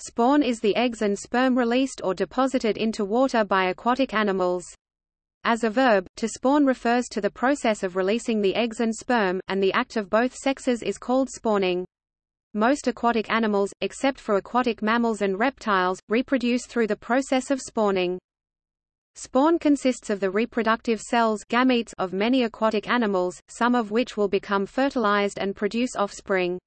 Spawn is the eggs and sperm released or deposited into water by aquatic animals. As a verb, to spawn refers to the process of releasing the eggs and sperm, and the act of both sexes is called spawning. Most aquatic animals, except for aquatic mammals and reptiles, reproduce through the process of spawning. Spawn consists of the reproductive cells gametes of many aquatic animals, some of which will become fertilized and produce offspring.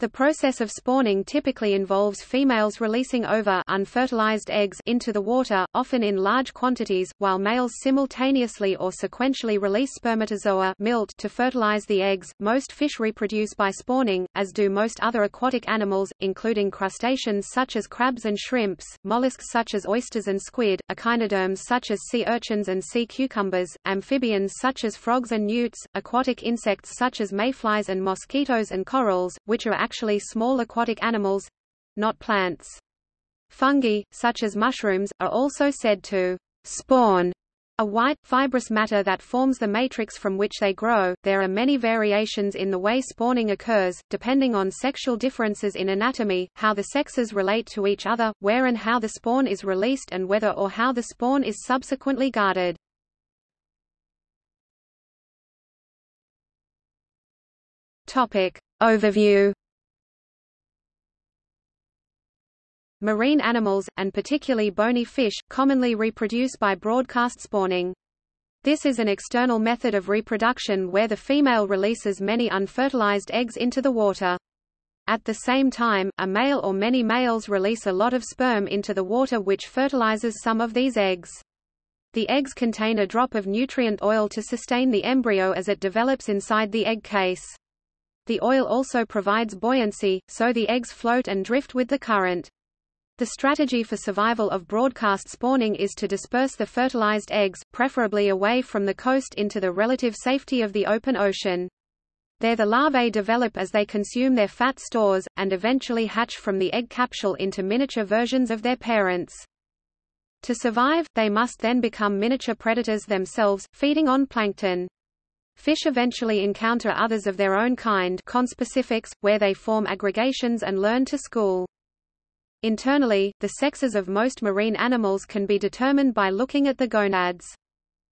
The process of spawning typically involves females releasing over unfertilized eggs into the water, often in large quantities, while males simultaneously or sequentially release spermatozoa milt to fertilize the eggs. Most fish reproduce by spawning, as do most other aquatic animals, including crustaceans such as crabs and shrimps, mollusks such as oysters and squid, echinoderms such as sea urchins and sea cucumbers, amphibians such as frogs and newts, aquatic insects such as mayflies and mosquitoes and corals, which are actually small aquatic animals—not plants. Fungi, such as mushrooms, are also said to spawn a white, fibrous matter that forms the matrix from which they grow. There are many variations in the way spawning occurs, depending on sexual differences in anatomy, how the sexes relate to each other, where and how the spawn is released and whether or how the spawn is subsequently guarded. Topic. Overview Marine animals, and particularly bony fish, commonly reproduce by broadcast spawning. This is an external method of reproduction where the female releases many unfertilized eggs into the water. At the same time, a male or many males release a lot of sperm into the water which fertilizes some of these eggs. The eggs contain a drop of nutrient oil to sustain the embryo as it develops inside the egg case. The oil also provides buoyancy, so the eggs float and drift with the current. The strategy for survival of broadcast spawning is to disperse the fertilized eggs, preferably away from the coast into the relative safety of the open ocean. There the larvae develop as they consume their fat stores, and eventually hatch from the egg capsule into miniature versions of their parents. To survive, they must then become miniature predators themselves, feeding on plankton. Fish eventually encounter others of their own kind conspecifics, where they form aggregations and learn to school. Internally, the sexes of most marine animals can be determined by looking at the gonads.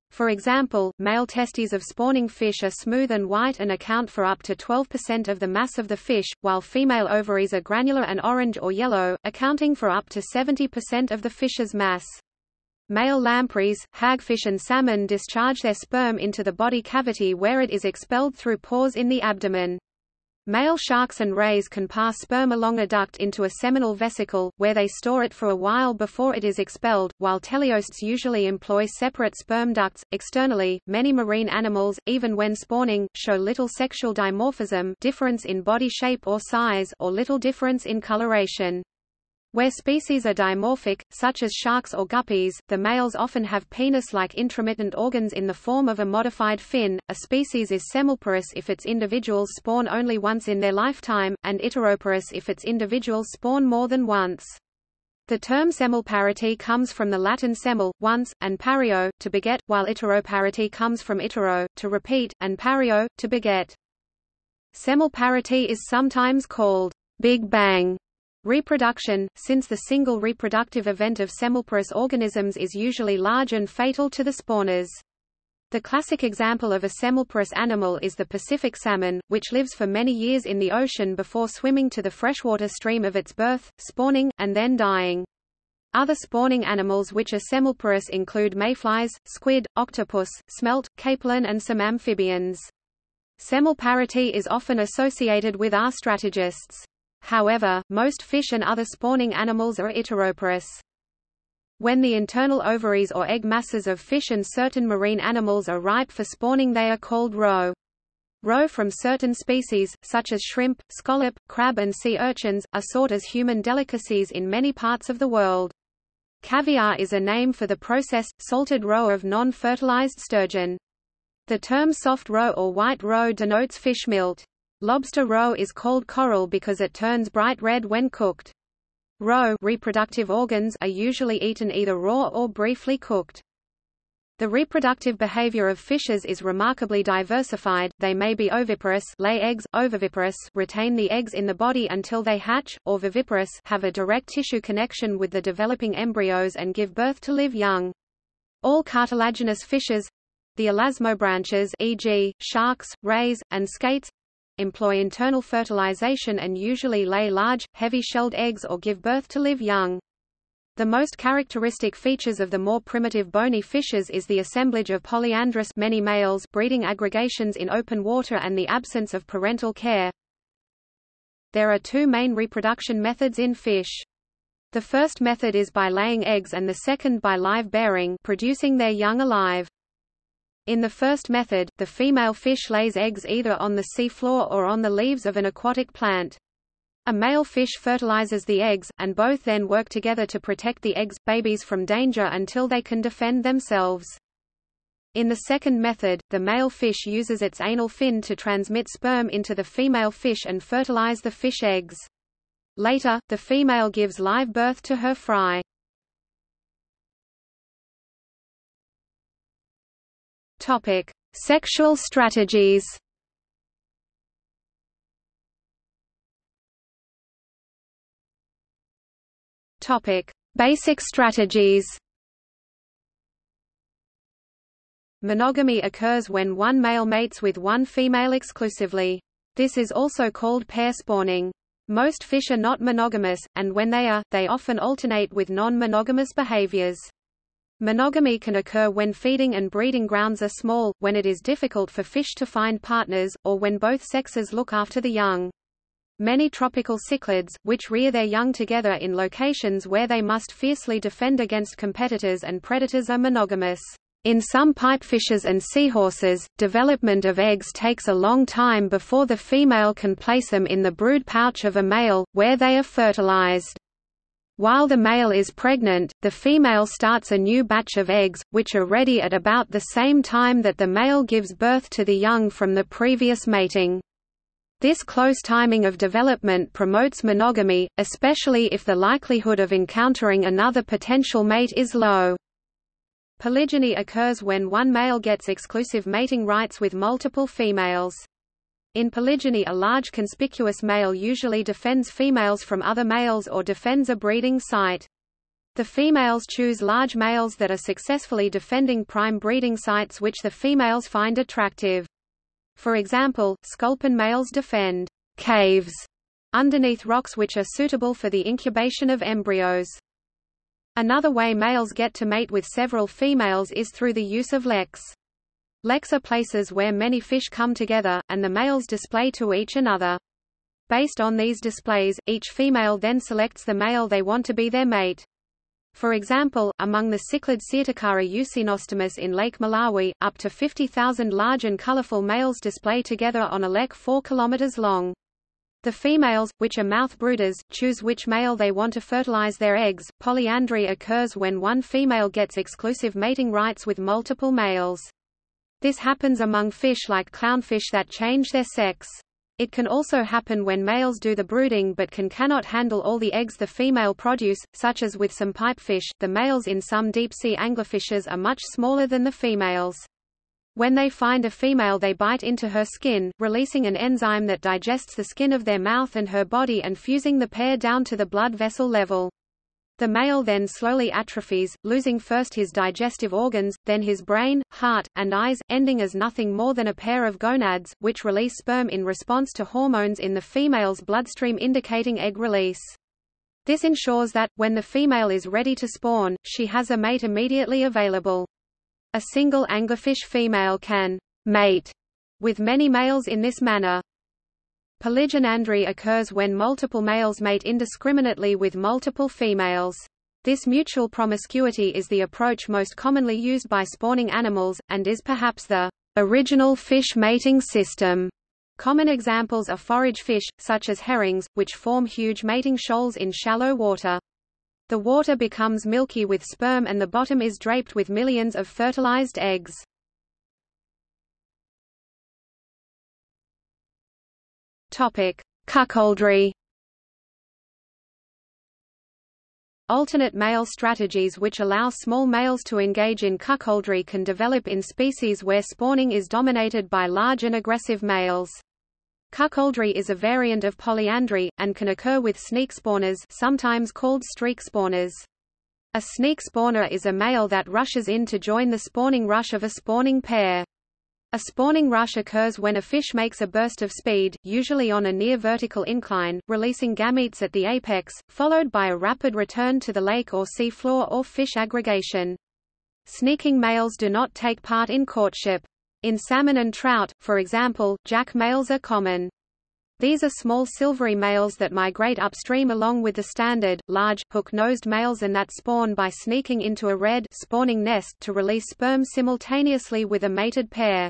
For example, male testes of spawning fish are smooth and white and account for up to 12% of the mass of the fish, while female ovaries are granular and orange or yellow, accounting for up to 70% of the fish's mass. Male lampreys, hagfish and salmon discharge their sperm into the body cavity where it is expelled through pores in the abdomen. Male sharks and rays can pass sperm along a duct into a seminal vesicle, where they store it for a while before it is expelled, while teleosts usually employ separate sperm ducts. Externally, many marine animals, even when spawning, show little sexual dimorphism difference in body shape or size or little difference in coloration. Where species are dimorphic, such as sharks or guppies, the males often have penis-like intromittent organs in the form of a modified fin. A species is semelparous if its individuals spawn only once in their lifetime, and iteroparous if its individuals spawn more than once. The term semelparity comes from the Latin semel, once, and pario, to beget, while iteroparity comes from itero, to repeat, and pario, to beget. Semelparity is sometimes called Big Bang Reproduction, since the single reproductive event of semelparous organisms is usually large and fatal to the spawners. The classic example of a semelparous animal is the Pacific salmon, which lives for many years in the ocean before swimming to the freshwater stream of its birth, spawning, and then dying. Other spawning animals which are semelparous include mayflies, squid, octopus, smelt, capelin and some amphibians. Semelparity is often associated with R strategists. However, most fish and other spawning animals are iteroparous. When the internal ovaries or egg masses of fish and certain marine animals are ripe for spawning they are called roe. Roe from certain species, such as shrimp, scallop, crab and sea urchins, are sought as human delicacies in many parts of the world. Caviar is a name for the processed, salted roe of non-fertilized sturgeon. The term soft roe or white roe denotes fish milt. Lobster roe is called coral because it turns bright red when cooked. Roe reproductive organs are usually eaten either raw or briefly cooked. The reproductive behavior of fishes is remarkably diversified, they may be oviparous lay eggs, ovoviviparous retain the eggs in the body until they hatch, or viviparous have a direct tissue connection with the developing embryos and give birth to live young. All cartilaginous fishes—the elasmobranchs e.g., sharks, rays, and skates—employ internal fertilization and usually lay large, heavy-shelled eggs or give birth to live young. The most characteristic features of the more primitive bony fishes is the assemblage of polyandrous many males breeding aggregations in open water and the absence of parental care. There are two main reproduction methods in fish. The first method is by laying eggs and the second by live bearing producing their young alive. In the first method, the female fish lays eggs either on the sea floor or on the leaves of an aquatic plant. A male fish fertilizes the eggs, and both then work together to protect the eggs, babies from danger until they can defend themselves. In the second method, the male fish uses its anal fin to transmit sperm into the female fish and fertilize the fish eggs. Later, the female gives live birth to her fry. Topic: Sexual strategies. Topic: Basic strategies. Monogamy occurs when one male mates with one female exclusively. This is also called pair spawning. Most fish are not monogamous, and when they are, they often alternate with non-monogamous behaviors. Monogamy can occur when feeding and breeding grounds are small, when it is difficult for fish to find partners, or when both sexes look after the young. Many tropical cichlids, which rear their young together in locations where they must fiercely defend against competitors and predators are monogamous. In some pipefishes and seahorses, development of eggs takes a long time before the female can place them in the brood pouch of a male, where they are fertilized. While the male is pregnant, the female starts a new batch of eggs, which are ready at about the same time that the male gives birth to the young from the previous mating. This close timing of development promotes monogamy, especially if the likelihood of encountering another potential mate is low. Polygyny occurs when one male gets exclusive mating rights with multiple females. In polygyny a large conspicuous male usually defends females from other males or defends a breeding site. The females choose large males that are successfully defending prime breeding sites which the females find attractive. For example, sculpin males defend caves underneath rocks which are suitable for the incubation of embryos. Another way males get to mate with several females is through the use of leks. Leks are places where many fish come together, and the males display to each another. Based on these displays, each female then selects the male they want to be their mate. For example, among the cichlid Cyrtocara eucinostomus in Lake Malawi, up to 50,000 large and colorful males display together on a lek 4 km long. The females, which are mouth brooders, choose which male they want to fertilize their eggs. Polyandry occurs when one female gets exclusive mating rights with multiple males. This happens among fish like clownfish that change their sex. It can also happen when males do the brooding but can cannot handle all the eggs the female produce, such as with some pipefish. The males in some deep-sea anglerfishes are much smaller than the females. When they find a female they bite into her skin, releasing an enzyme that digests the skin of their mouth and her body and fusing the pair down to the blood vessel level. The male then slowly atrophies, losing first his digestive organs, then his brain, heart, and eyes, ending as nothing more than a pair of gonads, which release sperm in response to hormones in the female's bloodstream indicating egg release. This ensures that, when the female is ready to spawn, she has a mate immediately available. A single anglerfish female can mate with many males in this manner. Polygynandry occurs when multiple males mate indiscriminately with multiple females. This mutual promiscuity is the approach most commonly used by spawning animals, and is perhaps the original fish mating system. Common examples are forage fish, such as herrings, which form huge mating shoals in shallow water. The water becomes milky with sperm and the bottom is draped with millions of fertilized eggs. Topic: Cuckoldry. Alternate male strategies which allow small males to engage in cuckoldry can develop in species where spawning is dominated by large and aggressive males. Cuckoldry is a variant of polyandry, and can occur with sneak spawners sometimes called streak spawners. A sneak spawner is a male that rushes in to join the spawning rush of a spawning pair. A spawning rush occurs when a fish makes a burst of speed, usually on a near vertical incline, releasing gametes at the apex, followed by a rapid return to the lake or sea floor or fish aggregation. Sneaking males do not take part in courtship. In salmon and trout, for example, jack males are common. These are small silvery males that migrate upstream along with the standard, large, hook-nosed males and that spawn by sneaking into a redd spawning nest to release sperm simultaneously with a mated pair.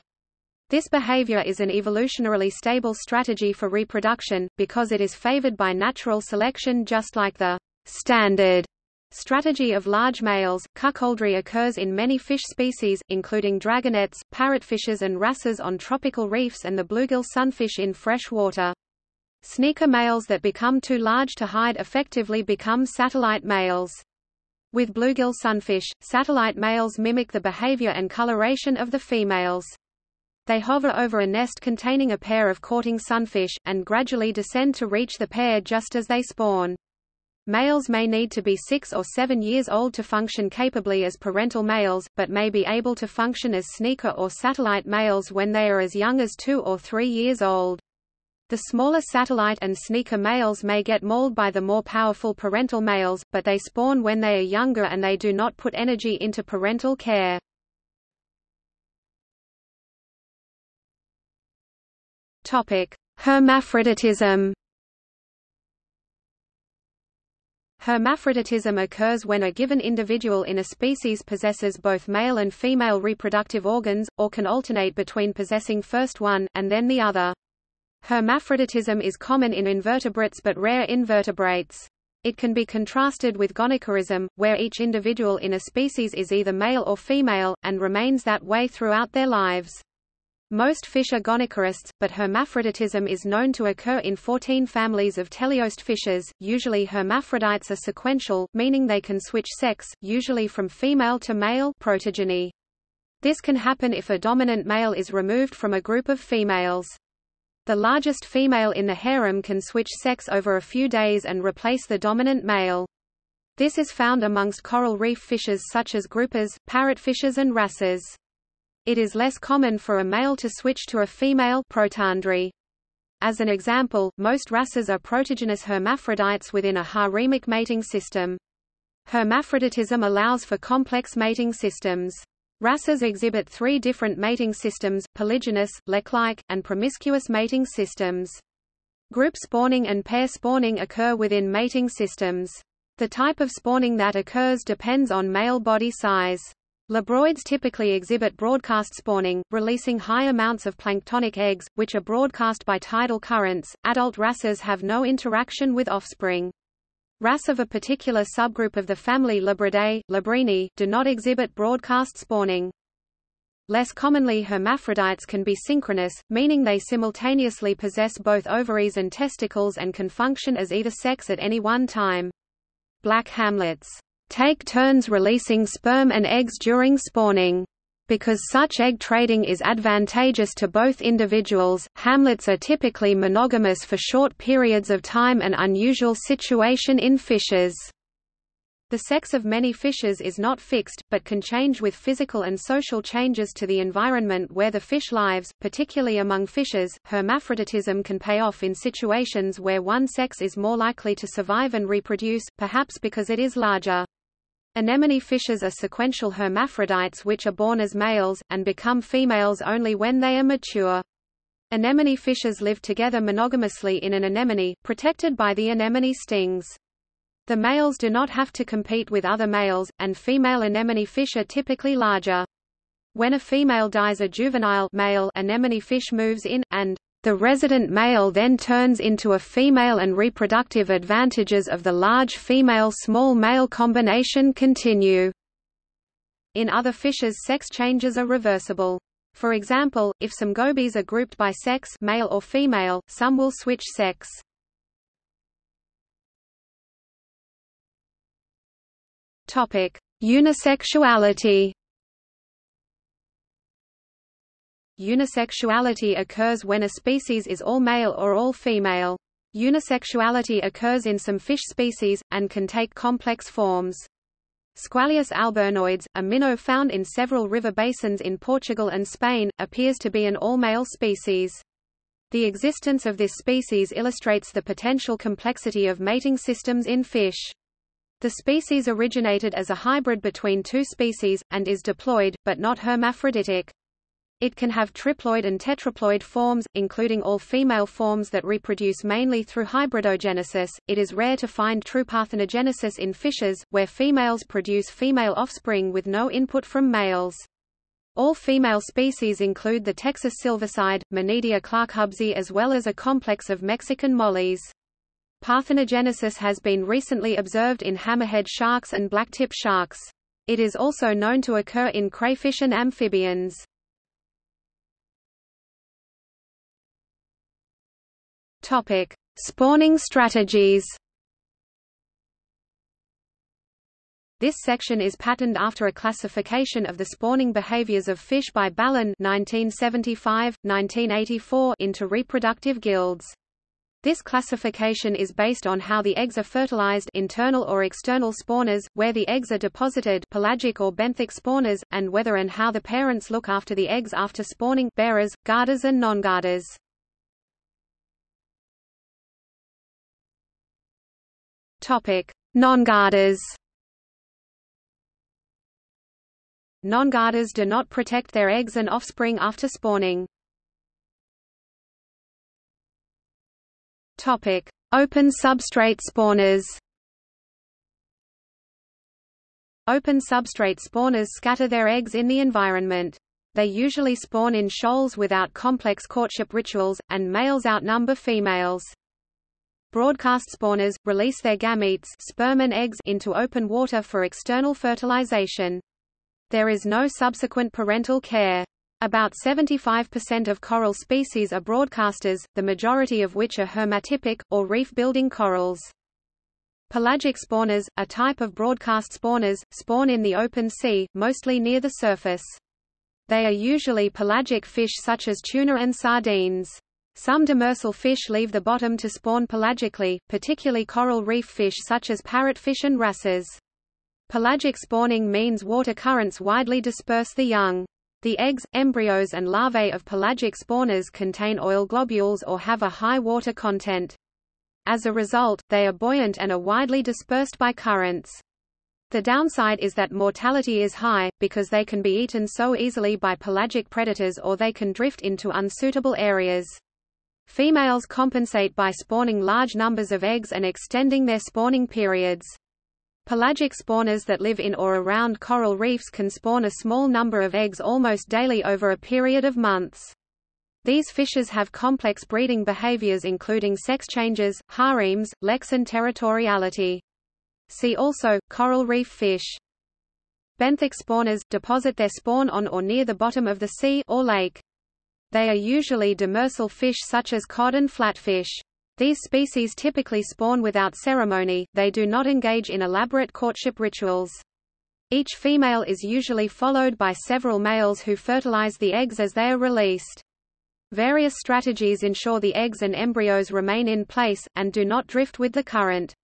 This behavior is an evolutionarily stable strategy for reproduction, because it is favored by natural selection just like the standard strategy of large males. Cuckoldry occurs in many fish species, including dragonets, parrotfishes and wrasses on tropical reefs and the bluegill sunfish in fresh water. Sneaker males that become too large to hide effectively become satellite males. With bluegill sunfish, satellite males mimic the behavior and coloration of the females. They hover over a nest containing a pair of courting sunfish, and gradually descend to reach the pair just as they spawn. Males may need to be six or seven years old to function capably as parental males, but may be able to function as sneaker or satellite males when they are as young as two or three years old. The smaller satellite and sneaker males may get mauled by the more powerful parental males, but they spawn when they are younger and they do not put energy into parental care. Topic: Hermaphroditism. Hermaphroditism occurs when a given individual in a species possesses both male and female reproductive organs, or can alternate between possessing first one, and then the other. Hermaphroditism is common in invertebrates but rare in vertebrates. It can be contrasted with gonochorism, where each individual in a species is either male or female, and remains that way throughout their lives. Most fish are gonochorists, but hermaphroditism is known to occur in 14 families of teleost fishes. Usually hermaphrodites are sequential, meaning they can switch sex, usually from female to male protogyny. This can happen if a dominant male is removed from a group of females. The largest female in the harem can switch sex over a few days and replace the dominant male. This is found amongst coral reef fishes such as groupers, parrotfishes and wrasses. It is less common for a male to switch to a female protandry. As an example, most wrasses are protogynous hermaphrodites within a haremic mating system. Hermaphroditism allows for complex mating systems. Wrasses exhibit three different mating systems, polygynous, lek-like, and promiscuous mating systems. Group spawning and pair spawning occur within mating systems. The type of spawning that occurs depends on male body size. Labroids typically exhibit broadcast spawning, releasing high amounts of planktonic eggs, which are broadcast by tidal currents. Adult wrasses have no interaction with offspring. Wrasse of a particular subgroup of the family Labridae, Labrini, do not exhibit broadcast spawning. Less commonly hermaphrodites can be synchronous, meaning they simultaneously possess both ovaries and testicles and can function as either sex at any one time. Black hamlets take turns releasing sperm and eggs during spawning. Because such egg trading is advantageous to both individuals, hamlets are typically monogamous for short periods of time an unusual situation in fishes. The sex of many fishes is not fixed, but can change with physical and social changes to the environment where the fish lives, particularly among fishes. Hermaphroditism can pay off in situations where one sex is more likely to survive and reproduce, perhaps because it is larger. Anemone fishes are sequential hermaphrodites which are born as males, and become females only when they are mature. Anemone fishes live together monogamously in an anemone, protected by the anemone stings. The males do not have to compete with other males, and female anemone fish are typically larger. When a female dies a juvenile male anemone fish moves in, and the resident male then turns into a female and reproductive advantages of the large female-small male combination continue. In other fishes sex changes are reversible. For example, if some gobies are grouped by sex male or female, some will switch sex. Topic: Unisexuality. Unisexuality occurs when a species is all male or all female. Unisexuality occurs in some fish species, and can take complex forms. Squalius alburnoides, a minnow found in several river basins in Portugal and Spain, appears to be an all-male species. The existence of this species illustrates the potential complexity of mating systems in fish. The species originated as a hybrid between two species, and is diploid, but not hermaphroditic. It can have triploid and tetraploid forms, including all female forms that reproduce mainly through hybridogenesis. It is rare to find true parthenogenesis in fishes, where females produce female offspring with no input from males. All female species include the Texas silverside, Menidia clarkhubbsi as well as a complex of Mexican mollies. Parthenogenesis has been recently observed in hammerhead sharks and blacktip sharks. It is also known to occur in crayfish and amphibians. Topic: Spawning strategies. This section is patterned after a classification of the spawning behaviors of fish by Balon 1975, 1984 into reproductive guilds. This classification is based on how the eggs are fertilized internal or external spawners, where the eggs are deposited pelagic or benthic spawners, and whether and how the parents look after the eggs after spawning bearers, guarders and non-guarders. Topic: Non-guarders. Non-guarders do not protect their eggs and offspring after spawning. Topic: Open substrate spawners. Open substrate spawners scatter their eggs in the environment. They usually spawn in shoals without complex courtship rituals, and males outnumber females. Broadcast spawners, release their gametes sperm and eggs into open water for external fertilization. There is no subsequent parental care. About 75% of coral species are broadcasters, the majority of which are hermatypic, or reef-building corals. Pelagic spawners, a type of broadcast spawners, spawn in the open sea, mostly near the surface. They are usually pelagic fish such as tuna and sardines. Some demersal fish leave the bottom to spawn pelagically, particularly coral reef fish such as parrotfish and wrasses. Pelagic spawning means water currents widely disperse the young. The eggs, embryos and larvae of pelagic spawners contain oil globules or have a high water content. As a result, they are buoyant and are widely dispersed by currents. The downside is that mortality is high, because they can be eaten so easily by pelagic predators or they can drift into unsuitable areas. Females compensate by spawning large numbers of eggs and extending their spawning periods. Pelagic spawners that live in or around coral reefs can spawn a small number of eggs almost daily over a period of months. These fishes have complex breeding behaviors including sex changes, harems, leks and territoriality. See also, coral reef fish. Benthic spawners, deposit their spawn on or near the bottom of the sea or lake. They are usually demersal fish such as cod and flatfish. These species typically spawn without ceremony, they do not engage in elaborate courtship rituals. Each female is usually followed by several males who fertilize the eggs as they are released. Various strategies ensure the eggs and embryos remain in place, and do not drift with the current.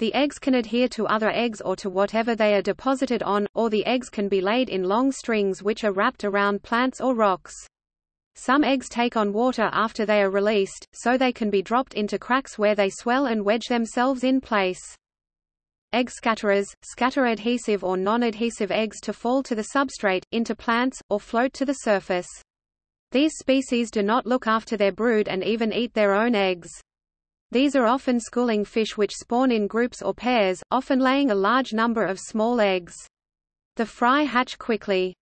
The eggs can adhere to other eggs or to whatever they are deposited on, or the eggs can be laid in long strings which are wrapped around plants or rocks. Some eggs take on water after they are released, so they can be dropped into cracks where they swell and wedge themselves in place. Egg scatterers, scatter adhesive or non-adhesive eggs to fall to the substrate, into plants, or float to the surface. These species do not look after their brood and even eat their own eggs. These are often schooling fish which spawn in groups or pairs, often laying a large number of small eggs. The fry hatch quickly.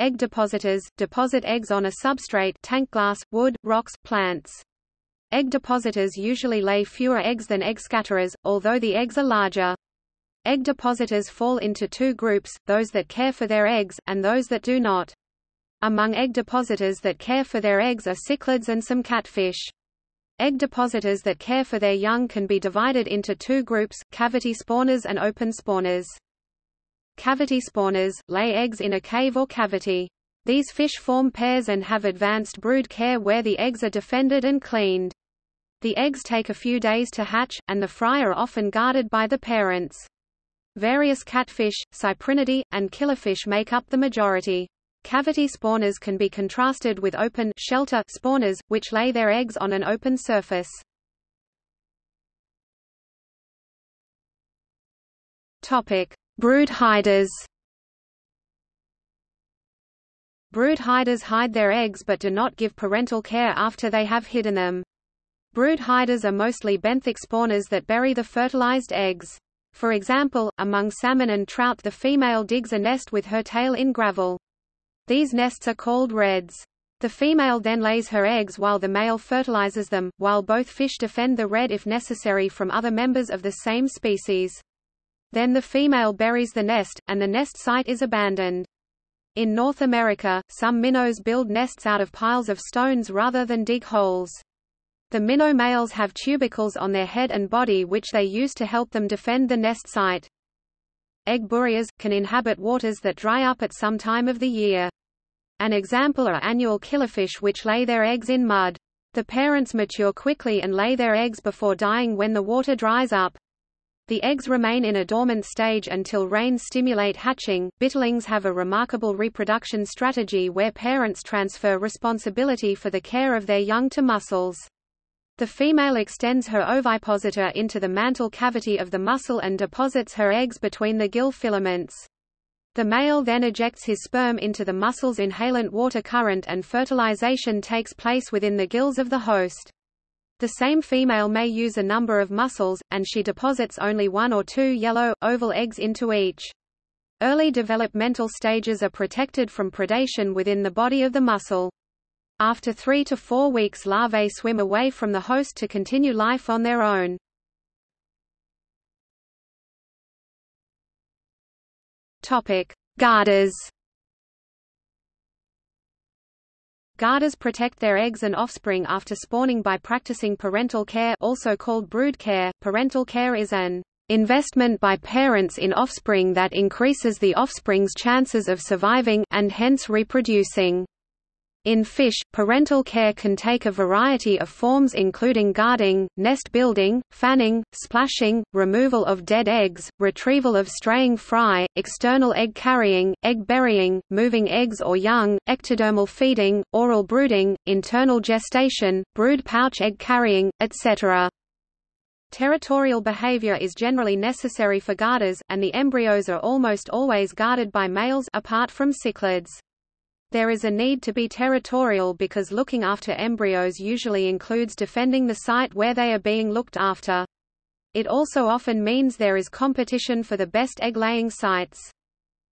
Egg depositors, deposit eggs on a substrate tank glass, wood, rocks, plants. Egg depositors usually lay fewer eggs than egg scatterers, although the eggs are larger. Egg depositors fall into two groups, those that care for their eggs, and those that do not. Among egg depositors that care for their eggs are cichlids and some catfish. Egg depositors that care for their young can be divided into two groups, cavity spawners and open spawners. Cavity spawners, lay eggs in a cave or cavity. These fish form pairs and have advanced brood care where the eggs are defended and cleaned. The eggs take a few days to hatch, and the fry are often guarded by the parents. Various catfish, cyprinidae, and killifish make up the majority. Cavity spawners can be contrasted with open shelter spawners, which lay their eggs on an open surface. Topic: Brood hiders. Brood hiders hide their eggs but do not give parental care after they have hidden them. Brood hiders are mostly benthic spawners that bury the fertilized eggs. For example, among salmon and trout the female digs a nest with her tail in gravel. These nests are called redds. The female then lays her eggs while the male fertilizes them, while both fish defend the redd if necessary from other members of the same species. Then the female buries the nest, and the nest site is abandoned. In North America, some minnows build nests out of piles of stones rather than dig holes. The minnow males have tubercles on their head and body which they use to help them defend the nest site. Egg buriers, can inhabit waters that dry up at some time of the year. An example are annual killifish which lay their eggs in mud. The parents mature quickly and lay their eggs before dying when the water dries up. The eggs remain in a dormant stage until rains stimulate hatching. Bitterlings have a remarkable reproduction strategy where parents transfer responsibility for the care of their young to mussels. The female extends her ovipositor into the mantle cavity of the mussel and deposits her eggs between the gill filaments. The male then ejects his sperm into the mussel's inhalant water current and fertilization takes place within the gills of the host. The same female may use a number of mussels, and she deposits only one or two yellow, oval eggs into each. Early developmental stages are protected from predation within the body of the mussel. After three to four weeks larvae swim away from the host to continue life on their own. Topic: Guarders. Guarders protect their eggs and offspring after spawning by practicing parental care also called brood care. Parental care is an investment by parents in offspring that increases the offspring's chances of surviving and hence reproducing. In fish, parental care can take a variety of forms including guarding, nest building, fanning, splashing, removal of dead eggs, retrieval of straying fry, external egg carrying, egg burying, moving eggs or young, ectodermal feeding, oral brooding, internal gestation, brood pouch egg carrying, etc. Territorial behavior is generally necessary for guarders, and the embryos are almost always guarded by males apart from cichlids. There is a need to be territorial because looking after embryos usually includes defending the site where they are being looked after. It also often means there is competition for the best egg-laying sites.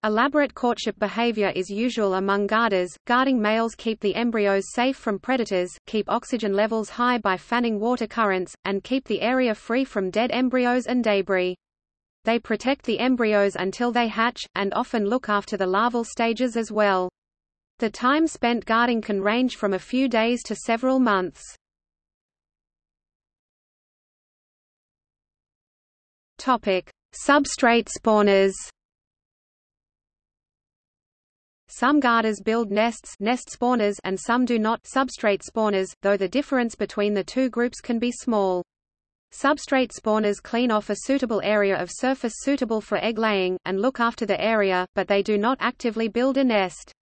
Elaborate courtship behavior is usual among guarders. Guarding males keep the embryos safe from predators, keep oxygen levels high by fanning water currents, and keep the area free from dead embryos and debris. They protect the embryos until they hatch, and often look after the larval stages as well. The time spent guarding can range from a few days to several months. Topic: Substrate spawners. Some guarders build nests nest spawners and some do not substrate spawners, though the difference between the two groups can be small. Substrate spawners clean off a suitable area of surface suitable for egg laying, and look after the area, but they do not actively build a nest.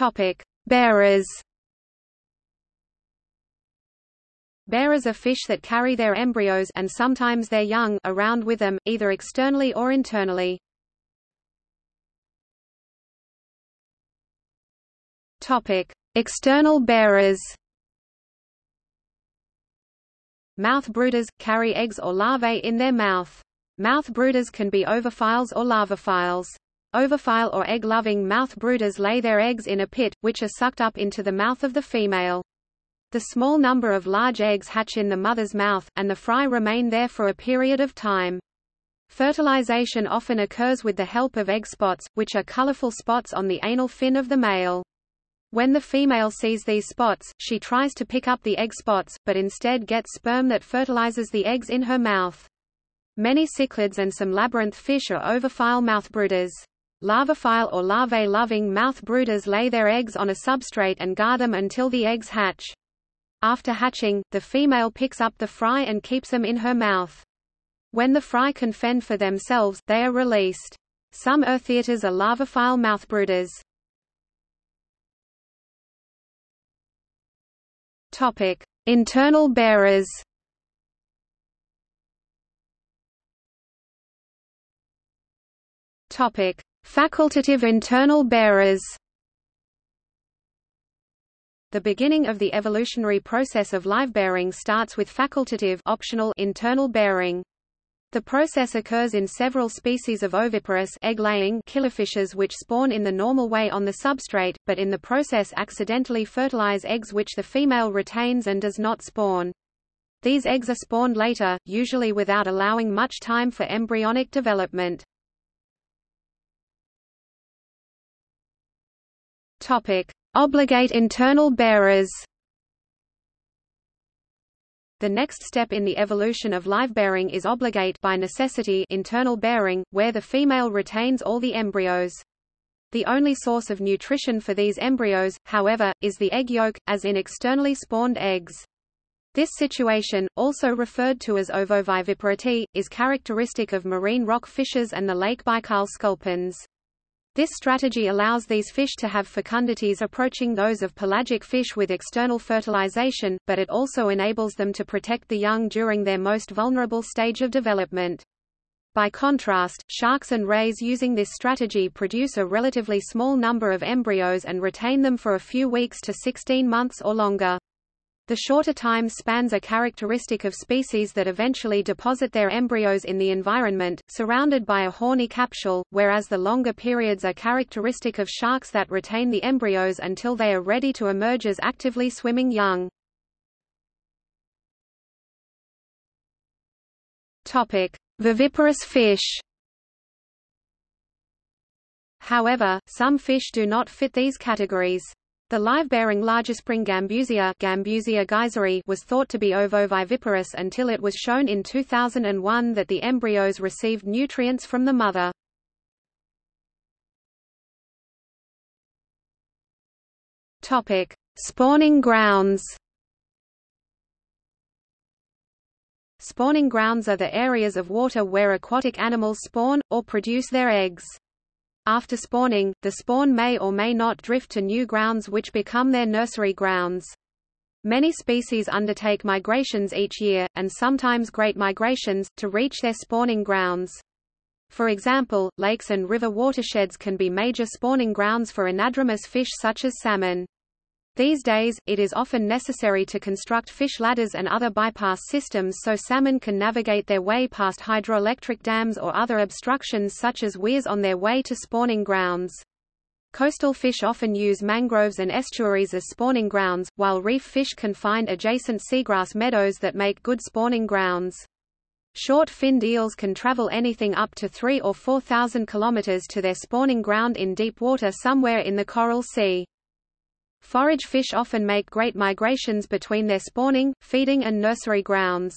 Topic: Bearers. Bearers are fish that carry their embryos and sometimes their young around with them, either externally or internally. Topic: External bearers. Mouth brooders carry eggs or larvae in their mouth. Mouth brooders can be ovophiles or larvophiles. Ovophile or egg-loving mouth brooders lay their eggs in a pit, which are sucked up into the mouth of the female. The small number of large eggs hatch in the mother's mouth, and the fry remain there for a period of time. Fertilization often occurs with the help of egg spots, which are colorful spots on the anal fin of the male. When the female sees these spots, she tries to pick up the egg spots, but instead gets sperm that fertilizes the eggs in her mouth. Many cichlids and some labyrinth fish are ovophile mouthbrooders. Larvophile or larvae-loving mouthbrooders lay their eggs on a substrate and guard them until the eggs hatch. After hatching, the female picks up the fry and keeps them in her mouth. When the fry can fend for themselves, they are released. Some eartheaters are larvophile mouthbrooders. Topic: Internal bearers. Topic: Facultative internal bearers. The beginning of the evolutionary process of live bearing starts with facultative optional internal bearing. The process occurs in several species of oviparous egg-laying killifishes which spawn in the normal way on the substrate, but in the process accidentally fertilize eggs which the female retains and does not spawn. These eggs are spawned later, usually without allowing much time for embryonic development. Topic: Obligate internal bearers. The next step in the evolution of live bearing is obligate by necessity internal bearing, where the female retains all the embryos. The only source of nutrition for these embryos, however, is the egg yolk, as in externally spawned eggs. This situation, also referred to as ovoviviparity, is characteristic of marine rock fishes and the Lake Baikal sculpins. This strategy allows these fish to have fecundities approaching those of pelagic fish with external fertilization, but it also enables them to protect the young during their most vulnerable stage of development. By contrast, sharks and rays using this strategy produce a relatively small number of embryos and retain them for a few weeks to 16 months or longer. The shorter time spans are characteristic of species that eventually deposit their embryos in the environment, surrounded by a horny capsule, whereas the longer periods are characteristic of sharks that retain the embryos until they are ready to emerge as actively swimming young. Viviparous fish. However, some fish do not fit these categories. The live-bearing largespring gambusia, gambusia geiseri was thought to be ovoviviparous until it was shown in 2001 that the embryos received nutrients from the mother. Topic: Spawning grounds. Spawning grounds are the areas of water where aquatic animals spawn, or produce their eggs. After spawning, the spawn may or may not drift to new grounds which become their nursery grounds. Many species undertake migrations each year, and sometimes great migrations, to reach their spawning grounds. For example, lakes and river watersheds can be major spawning grounds for anadromous fish such as salmon. These days, it is often necessary to construct fish ladders and other bypass systems so salmon can navigate their way past hydroelectric dams or other obstructions such as weirs on their way to spawning grounds. Coastal fish often use mangroves and estuaries as spawning grounds, while reef fish can find adjacent seagrass meadows that make good spawning grounds. Short-finned eels can travel anything up to 3 or 4,000 kilometers to their spawning ground in deep water somewhere in the Coral Sea. Forage fish often make great migrations between their spawning, feeding and nursery grounds.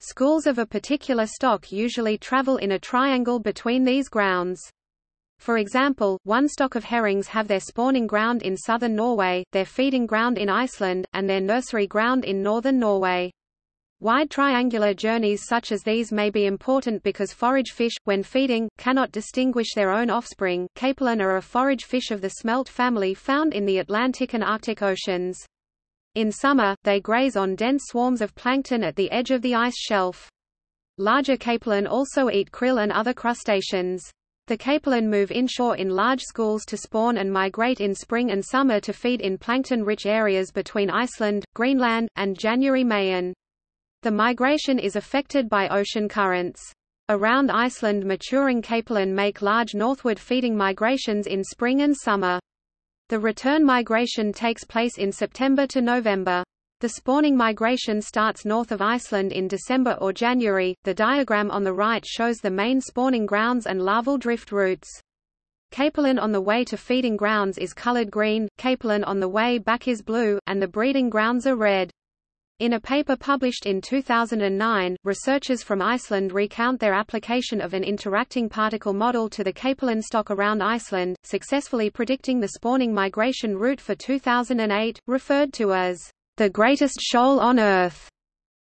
Schools of a particular stock usually travel in a triangle between these grounds. For example, one stock of herrings have their spawning ground in southern Norway, their feeding ground in Iceland, and their nursery ground in northern Norway. Wide triangular journeys such as these may be important because forage fish, when feeding, cannot distinguish their own offspring. Capelin are a forage fish of the smelt family found in the Atlantic and Arctic Oceans. In summer, they graze on dense swarms of plankton at the edge of the ice shelf. Larger capelin also eat krill and other crustaceans. The capelin move inshore in large schools to spawn and migrate in spring and summer to feed in plankton-rich areas between Iceland, Greenland, and Jan Mayen. The migration is affected by ocean currents. Around Iceland maturing capelin make large northward feeding migrations in spring and summer. The return migration takes place in September to November. The spawning migration starts north of Iceland in December or January. The diagram on the right shows the main spawning grounds and larval drift routes. Capelin on the way to feeding grounds is colored green, capelin on the way back is blue, and the breeding grounds are red. In a paper published in 2009, researchers from Iceland recount their application of an interacting particle model to the capelin stock around Iceland, successfully predicting the spawning migration route for 2008, referred to as the greatest shoal on Earth.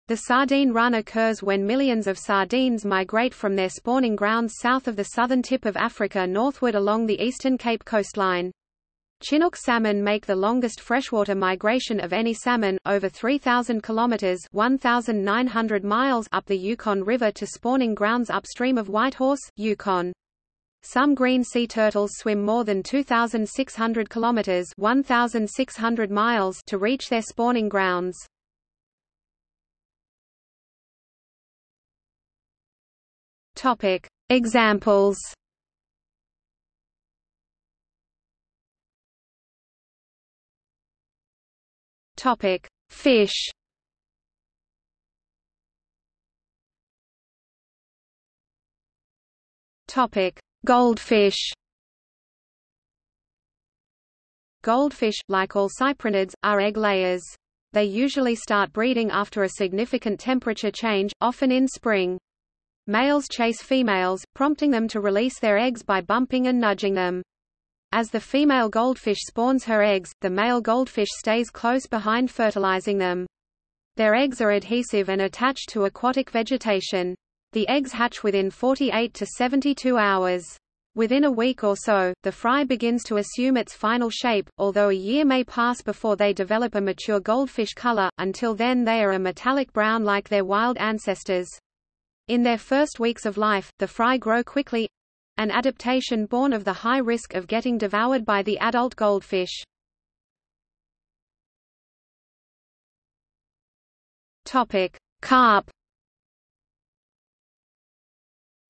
The sardine run occurs when millions of sardines migrate from their spawning grounds south of the southern tip of Africa northward along the eastern Cape coastline. Chinook salmon make the longest freshwater migration of any salmon, over 3,000 kilometers (1,900 miles) up the Yukon River to spawning grounds upstream of Whitehorse, Yukon. Some green sea turtles swim more than 2,600 kilometers (1,600 miles) to reach their spawning grounds. Topic: Examples. Topic: Fish. Topic: Goldfish. Goldfish, like all cyprinids, are egg layers. They usually start breeding after a significant temperature change, often in spring. Males chase females, prompting them to release their eggs by bumping and nudging them. As the female goldfish spawns her eggs, the male goldfish stays close behind fertilizing them. Their eggs are adhesive and attached to aquatic vegetation. The eggs hatch within 48 to 72 hours. Within a week or so, the fry begins to assume its final shape, although a year may pass before they develop a mature goldfish color, until then they are a metallic brown like their wild ancestors. In their first weeks of life, the fry grow quickly, an adaptation born of the high risk of getting devoured by the adult goldfish. Topic: Carp.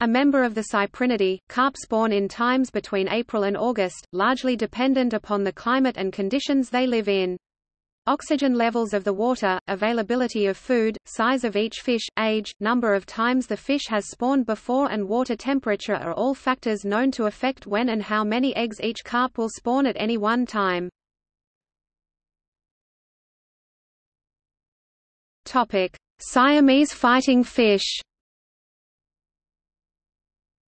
A member of the Cyprinidae, carp spawn in times between April and August, largely dependent upon the climate and conditions they live in. Oxygen levels of the water, availability of food, size of each fish, age, number of times the fish has spawned before and water temperature are all factors known to affect when and how many eggs each carp will spawn at any one time. Topic: Siamese fighting fish.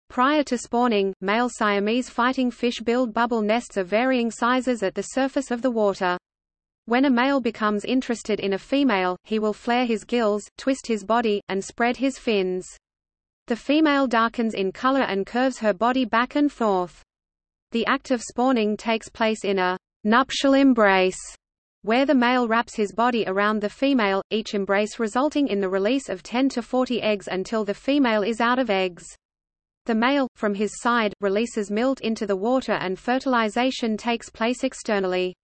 Prior to spawning, male Siamese fighting fish build bubble nests of varying sizes at the surface of the water. When a male becomes interested in a female, he will flare his gills, twist his body, and spread his fins. The female darkens in color and curves her body back and forth. The act of spawning takes place in a nuptial embrace, where the male wraps his body around the female, each embrace resulting in the release of 10 to 40 eggs until the female is out of eggs. The male, from his side, releases milt into the water and fertilization takes place externally.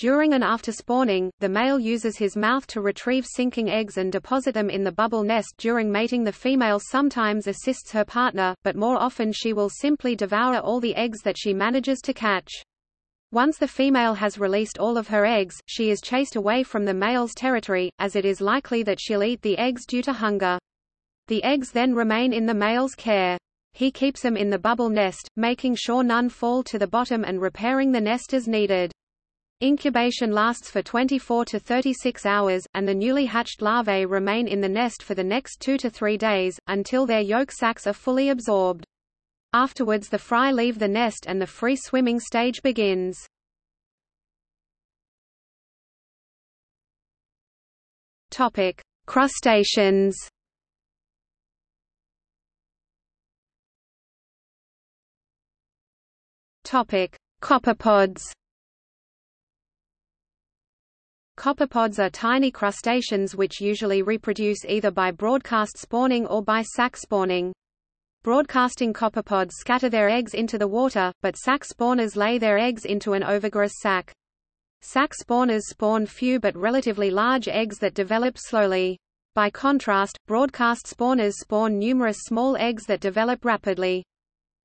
During and after spawning, the male uses his mouth to retrieve sinking eggs and deposit them in the bubble nest during mating the female sometimes assists her partner, but more often she will simply devour all the eggs that she manages to catch. Once the female has released all of her eggs, she is chased away from the male's territory, as it is likely that she'll eat the eggs due to hunger. The eggs then remain in the male's care. He keeps them in the bubble nest, making sure none fall to the bottom and repairing the nest as needed. Incubation lasts for 24 to 36 hours, and the newly hatched larvae remain in the nest for the next two to three days, until their yolk sacs are fully absorbed. Afterwards the fry leave the nest and the free swimming stage begins. Topic: Crustaceans. Topic: Copepods. Copepods are tiny crustaceans which usually reproduce either by broadcast spawning or by sac spawning. Broadcasting copepods scatter their eggs into the water, but sac spawners lay their eggs into an ovigerous sac. Sac spawners spawn few but relatively large eggs that develop slowly. By contrast, broadcast spawners spawn numerous small eggs that develop rapidly.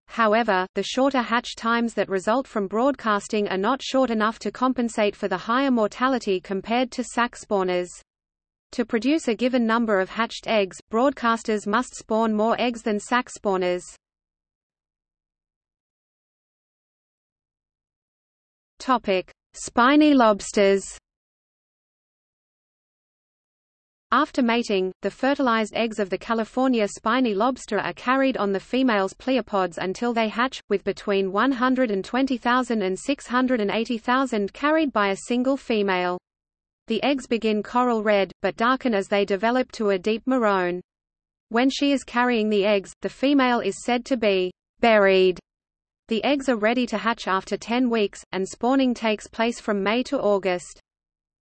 However, the shorter hatch times that result from broadcasting are not short enough to compensate for the higher mortality compared to sac spawners. To produce a given number of hatched eggs, broadcasters must spawn more eggs than sac spawners. Topic: Spiny lobsters. After mating, the fertilized eggs of the California spiny lobster are carried on the female's pleopods until they hatch, with between 120,000 and 680,000 carried by a single female. The eggs begin coral red, but darken as they develop to a deep maroon. When she is carrying the eggs, the female is said to be berried. The eggs are ready to hatch after 10 weeks, and spawning takes place from May to August.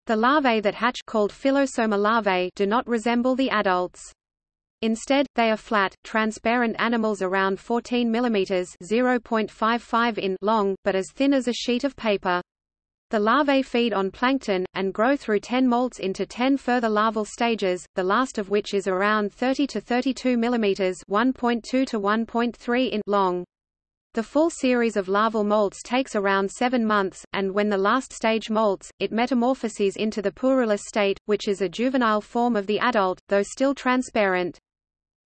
The larvae that hatch called phyllosoma larvae do not resemble the adults. Instead, they are flat, transparent animals around 14 mm (0.55 in) long, but as thin as a sheet of paper. The larvae feed on plankton, and grow through 10 molts into 10 further larval stages, the last of which is around 30 to 32 mm (1.2 to 1.3 in) long. The full series of larval molts takes around seven months, and when the last stage molts, it metamorphoses into the puerulus state, which is a juvenile form of the adult, though still transparent.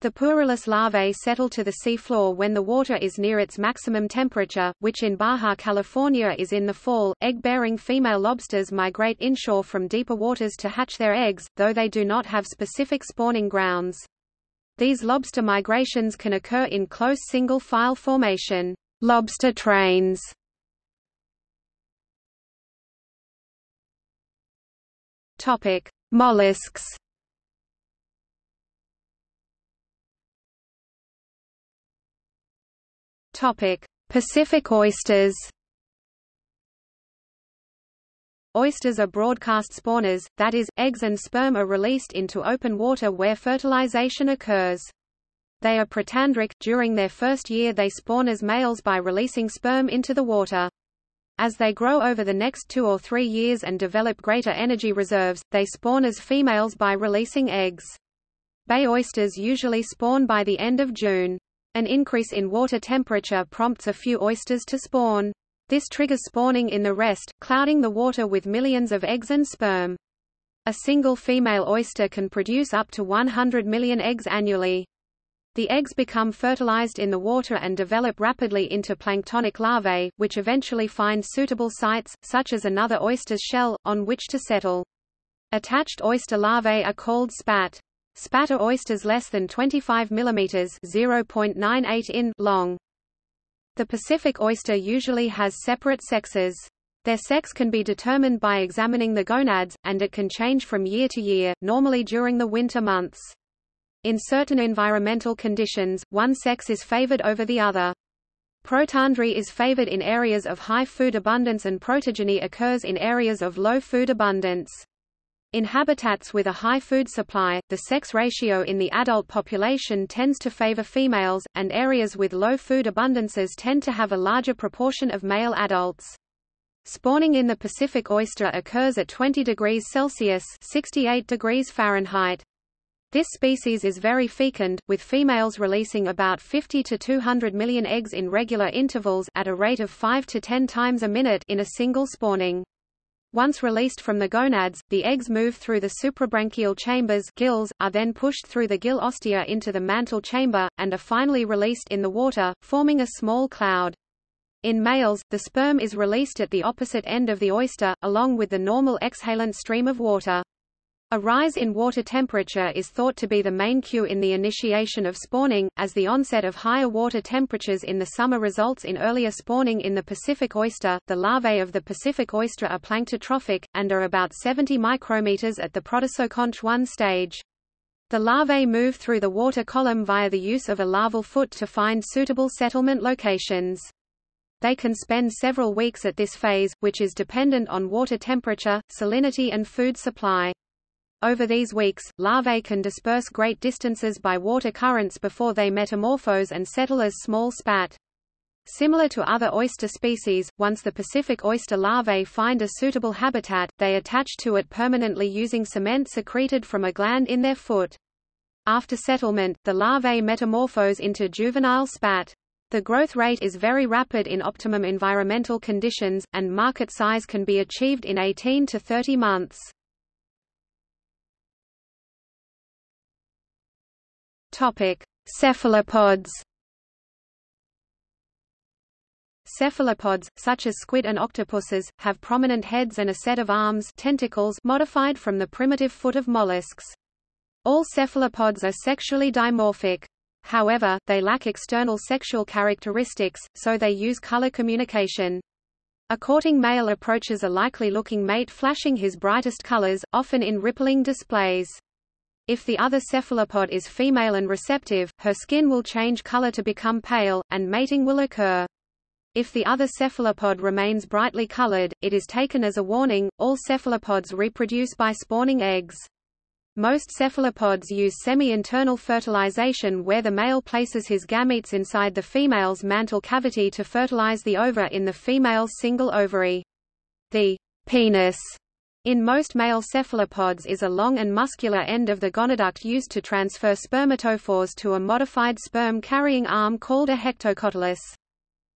The puerulus larvae settle to the sea floor when the water is near its maximum temperature, which in Baja California is in the fall. Egg-bearing female lobsters migrate inshore from deeper waters to hatch their eggs, though they do not have specific spawning grounds. These lobster migrations can occur in close single-file formation, lobster trains. Topic: Mollusks. Topic: Pacific oysters. Oysters are broadcast spawners, that is, eggs and sperm are released into open water where fertilization occurs. They are protandric, during their first year they spawn as males by releasing sperm into the water. As they grow over the next two or three years and develop greater energy reserves, they spawn as females by releasing eggs. Bay oysters usually spawn by the end of June. An increase in water temperature prompts a few oysters to spawn. This triggers spawning in the rest, clouding the water with millions of eggs and sperm. A single female oyster can produce up to 100 million eggs annually. The eggs become fertilized in the water and develop rapidly into planktonic larvae, which eventually find suitable sites, such as another oyster's shell, on which to settle. Attached oyster larvae are called spat. Spat are oysters less than 25 mm (0.98 in) long. The Pacific oyster usually has separate sexes. Their sex can be determined by examining the gonads, and it can change from year to year, normally during the winter months. In certain environmental conditions, one sex is favored over the other. Protandry is favored in areas of high food abundance and protogyny occurs in areas of low food abundance. In habitats with a high food supply, the sex ratio in the adult population tends to favor females, and areas with low food abundances tend to have a larger proportion of male adults. Spawning in the Pacific oyster occurs at 20 degrees Celsius 68 degrees Fahrenheit. This species is very fecund, with females releasing about 50 to 200 million eggs in regular intervals at a rate of 5 to 10 times a minute in a single spawning. Once released from the gonads, the eggs move through the suprabranchial chambers gills, are then pushed through the gill ostia into the mantle chamber, and are finally released in the water, forming a small cloud. In males, the sperm is released at the opposite end of the oyster, along with the normal exhalant stream of water. A rise in water temperature is thought to be the main cue in the initiation of spawning, as the onset of higher water temperatures in the summer results in earlier spawning in the Pacific oyster. The larvae of the Pacific oyster are planktotrophic, and are about 70 micrometers at the prodissoconch 1 stage. The larvae move through the water column via the use of a larval foot to find suitable settlement locations. They can spend several weeks at this phase, which is dependent on water temperature, salinity and food supply. Over these weeks, larvae can disperse great distances by water currents before they metamorphose and settle as small spat. Similar to other oyster species, once the Pacific oyster larvae find a suitable habitat, they attach to it permanently using cement secreted from a gland in their foot. After settlement, the larvae metamorphose into juvenile spat. The growth rate is very rapid in optimum environmental conditions, and market size can be achieved in 18 to 30 months. Topic: Cephalopods. Cephalopods, such as squid and octopuses, have prominent heads and a set of arms tentacles modified from the primitive foot of mollusks. All cephalopods are sexually dimorphic. However, they lack external sexual characteristics, so they use color communication. A courting male approaches a likely-looking mate flashing his brightest colors, often in rippling displays. If the other cephalopod is female and receptive, her skin will change color to become pale, and mating will occur. If the other cephalopod remains brightly colored, it is taken as a warning. All cephalopods reproduce by spawning eggs. Most cephalopods use semi-internal fertilization where the male places his gametes inside the female's mantle cavity to fertilize the ova in the female's single ovary. The penis in most male cephalopods is a long and muscular end of the gonoduct used to transfer spermatophores to a modified sperm-carrying arm called a hectocotylus.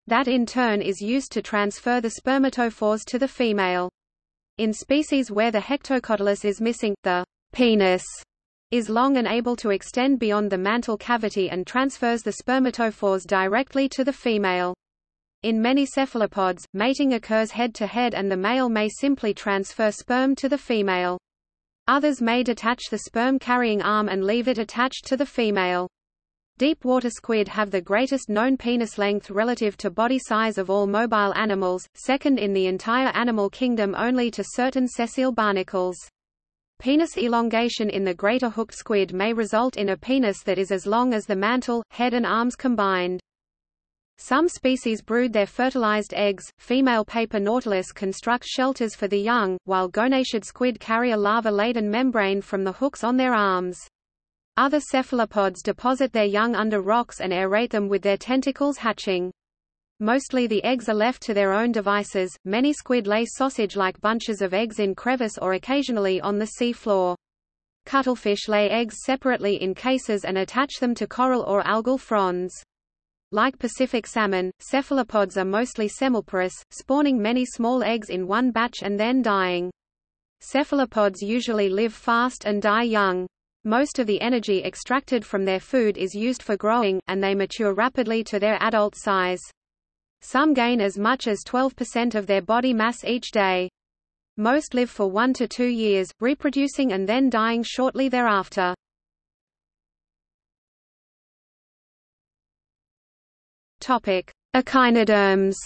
That in turn is used to transfer the spermatophores to the female. In species where the hectocotylus is missing, the penis is long and able to extend beyond the mantle cavity and transfers the spermatophores directly to the female. In many cephalopods, mating occurs head-to-head -head and the male may simply transfer sperm to the female. Others may detach the sperm-carrying arm and leave it attached to the female. Deep water squid have the greatest known penis length relative to body size of all mobile animals, second in the entire animal kingdom only to certain sessile barnacles. Penis elongation in the greater hooked squid may result in a penis that is as long as the mantle, head and arms combined. Some species brood their fertilized eggs. Female paper nautilus construct shelters for the young, while gonatid squid carry a larva-laden membrane from the hooks on their arms. Other cephalopods deposit their young under rocks and aerate them with their tentacles hatching. Mostly the eggs are left to their own devices. Many squid lay sausage-like bunches of eggs in crevice or occasionally on the sea floor. Cuttlefish lay eggs separately in cases and attach them to coral or algal fronds. Like Pacific salmon, cephalopods are mostly semelparous, spawning many small eggs in one batch and then dying. Cephalopods usually live fast and die young. Most of the energy extracted from their food is used for growing, and they mature rapidly to their adult size. Some gain as much as 12% of their body mass each day. Most live for one to two years, reproducing and then dying shortly thereafter. Echinoderms.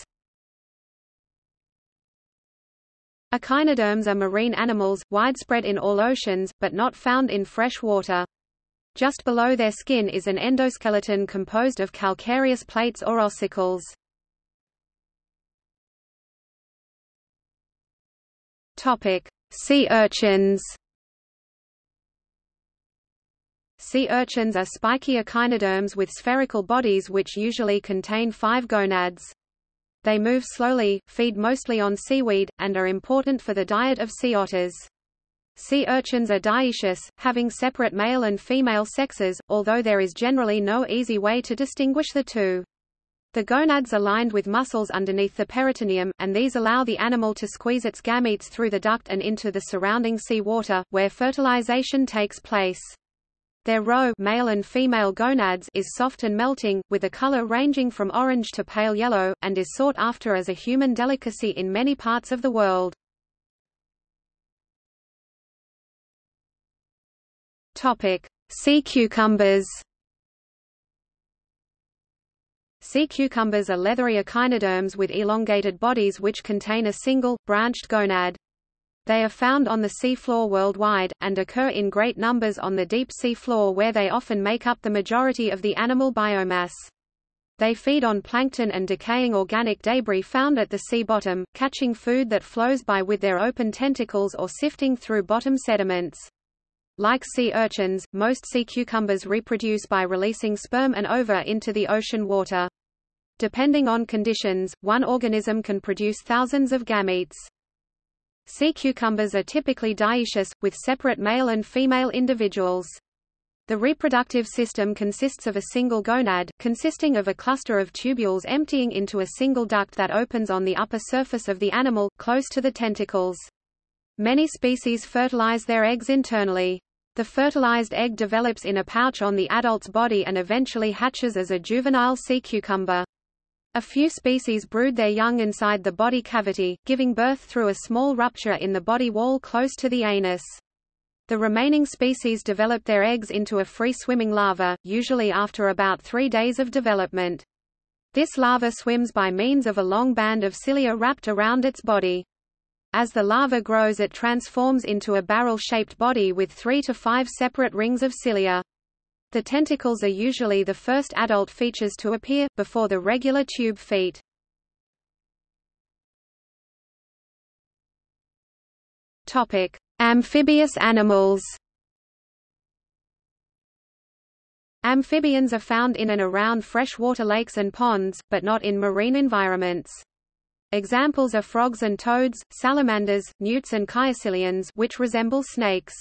Echinoderms are marine animals, widespread in all oceans, but not found in fresh water. Just below their skin is an endoskeleton composed of calcareous plates or ossicles. Sea urchins. Sea urchins are spiky echinoderms with spherical bodies which usually contain five gonads. They move slowly, feed mostly on seaweed, and are important for the diet of sea otters. Sea urchins are dioecious, having separate male and female sexes, although there is generally no easy way to distinguish the two. The gonads are lined with muscles underneath the peritoneum, and these allow the animal to squeeze its gametes through the duct and into the surrounding sea water, where fertilization takes place. Their roe male and female gonads is soft and melting, with a color ranging from orange to pale yellow, and is sought after as a human delicacy in many parts of the world. Sea cucumbers Sea cucumbers are leathery echinoderms with elongated bodies which contain a single, branched gonad. They are found on the seafloor worldwide, and occur in great numbers on the deep sea floor where they often make up the majority of the animal biomass. They feed on plankton and decaying organic debris found at the sea bottom, catching food that flows by with their open tentacles or sifting through bottom sediments. Like sea urchins, most sea cucumbers reproduce by releasing sperm and ova into the ocean water. Depending on conditions, one organism can produce thousands of gametes. Sea cucumbers are typically dioecious, with separate male and female individuals. The reproductive system consists of a single gonad, consisting of a cluster of tubules emptying into a single duct that opens on the upper surface of the animal, close to the tentacles. Many species fertilize their eggs internally. The fertilized egg develops in a pouch on the adult's body and eventually hatches as a juvenile sea cucumber. A few species brood their young inside the body cavity, giving birth through a small rupture in the body wall close to the anus. The remaining species develop their eggs into a free-swimming larva, usually after about three days of development. This larva swims by means of a long band of cilia wrapped around its body. As the larva grows it transforms into a barrel-shaped body with three to five separate rings of cilia. The tentacles are usually the first adult features to appear, before the regular tube feet. Amphibious animals. Amphibians are found in and around freshwater lakes and ponds, but not in marine environments. Examples are frogs and toads, salamanders, newts and caecilians which resemble snakes.